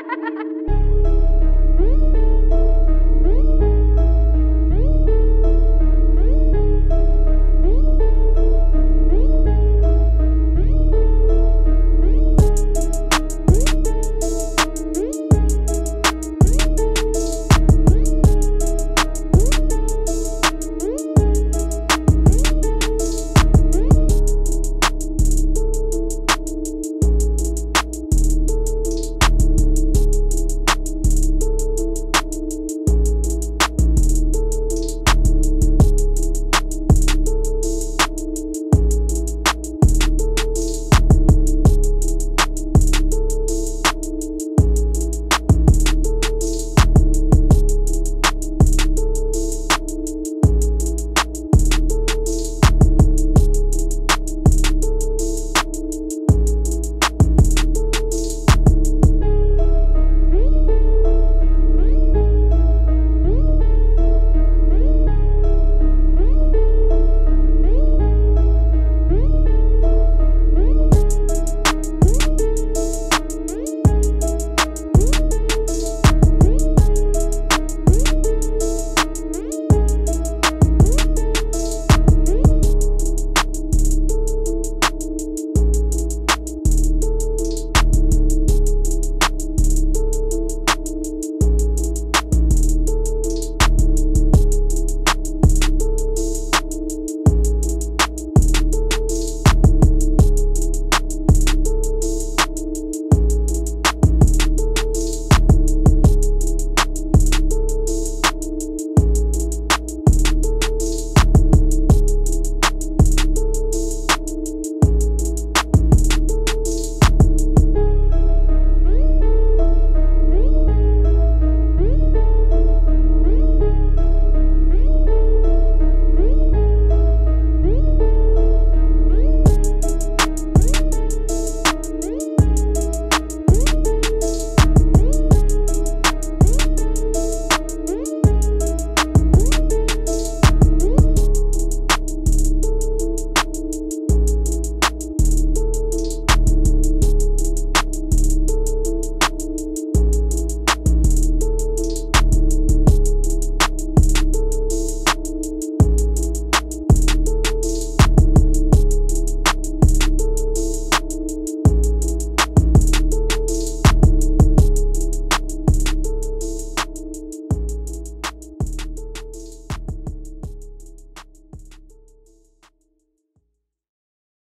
Ha ha ha ha!